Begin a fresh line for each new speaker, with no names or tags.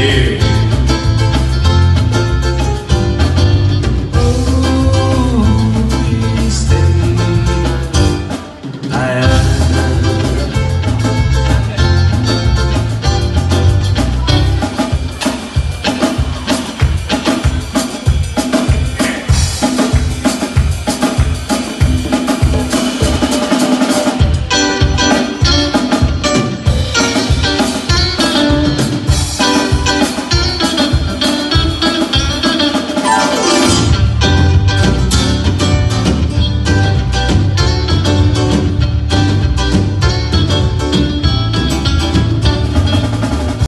dear